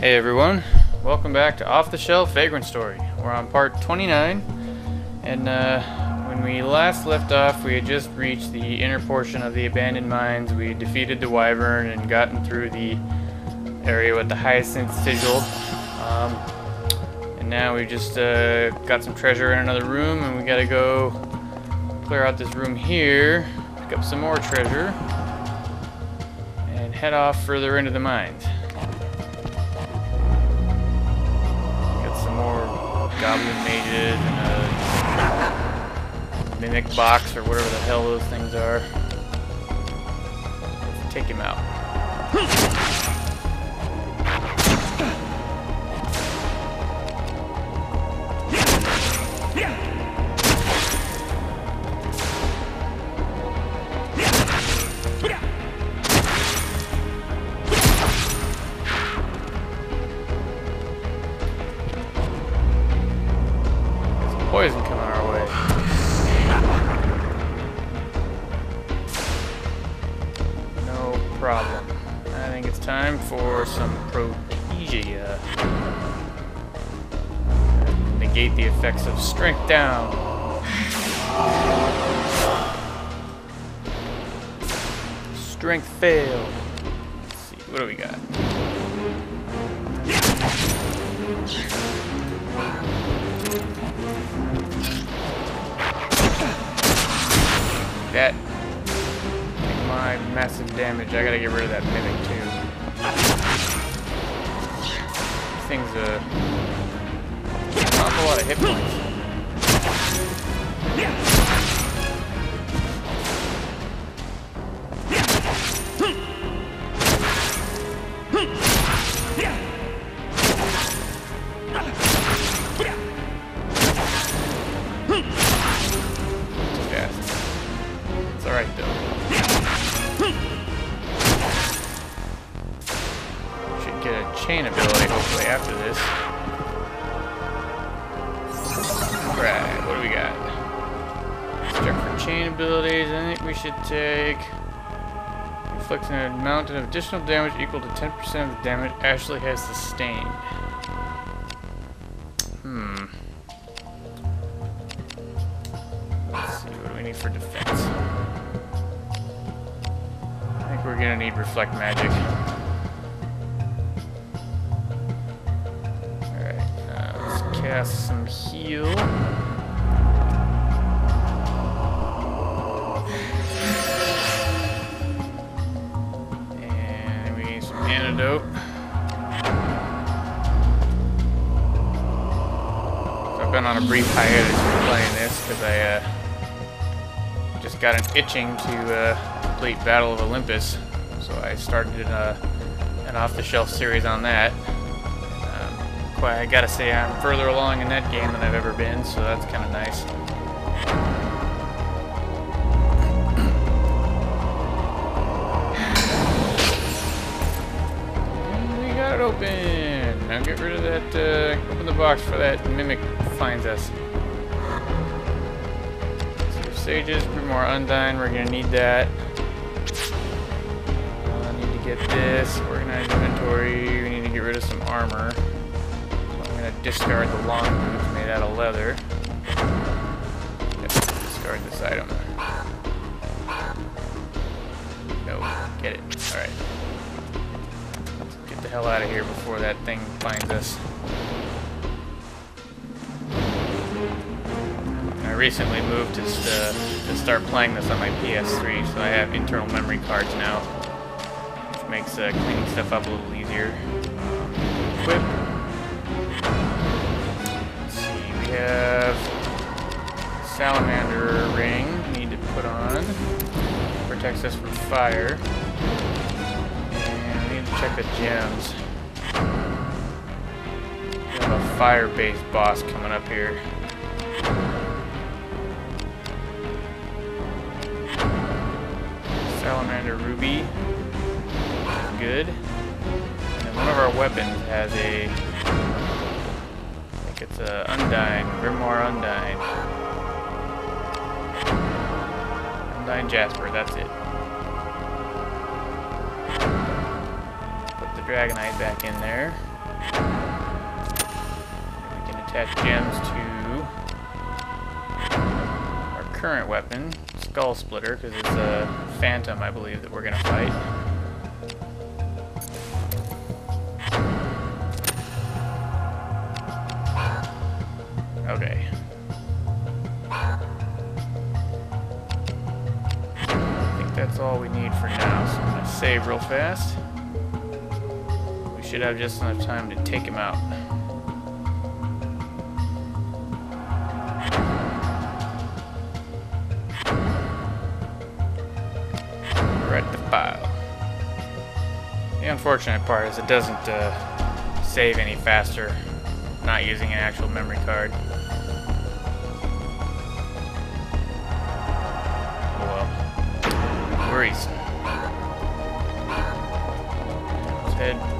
Hey everyone, welcome back to Off the Shelf Vagrant Story. We're on part 29, and uh, when we last left off, we had just reached the inner portion of the abandoned mines. We defeated the Wyvern and gotten through the area with the Hyacinth Sigil. Um, and now we just uh, got some treasure in another room, and we gotta go clear out this room here, pick up some more treasure, and head off further into the mines. Goblin mages and a mimic box or whatever the hell those things are. Let's take him out. Problem. I think it's time for some Prostasia. Negate the effects of strength down. Strength failed. Let's see, what do we got? that massive damage. I gotta get rid of that mimic too. This thing's a not lot of hit points. Chain ability, hopefully, after this. Right, what do we got? Check for chain abilities. I think we should take... Inflicts an amount of additional damage equal to 10% of the damage Ashley has sustained. Hmm. Let's see, what do we need for defense? I think we're gonna need Reflect Magic. Cast some heal. And we need some antidote. So I've been on a brief hiatus from playing this because I uh, just got an itching to uh, complete Battle of Olympus. So I started uh, an off-the-shelf series on that. I gotta say I'm further along in that game than I've ever been, so that's kind of nice. We got it open! Now get rid of that, uh, open the box for that Mimic finds us. So sages, more Undine, we're gonna need that. Uh, need to get this, organize inventory, we need to get rid of some armor discard the long boots made out of leather. Yep, discard this item. No, get it. Alright. Get the hell out of here before that thing finds us. I recently moved to, to start playing this on my PS3, so I have internal memory cards now, which makes uh, cleaning stuff up a little easier. Equip. Have salamander ring we need to put on. Protects us from fire. And we need to check the gems. We have a fire-based boss coming up here. Salamander ruby. Good. And one of our weapons has a it's uh, Undine, Grimoire Undine. Undine Jasper, that's it. Put the Dragonite back in there. We can attach gems to our current weapon, Skull Splitter, because it's a Phantom, I believe, that we're going to fight. Okay. I think that's all we need for now, so I'm going to save real fast. We should have just enough time to take him out. We're the file. The unfortunate part is it doesn't uh, save any faster not using an actual memory card. Worries. Let's head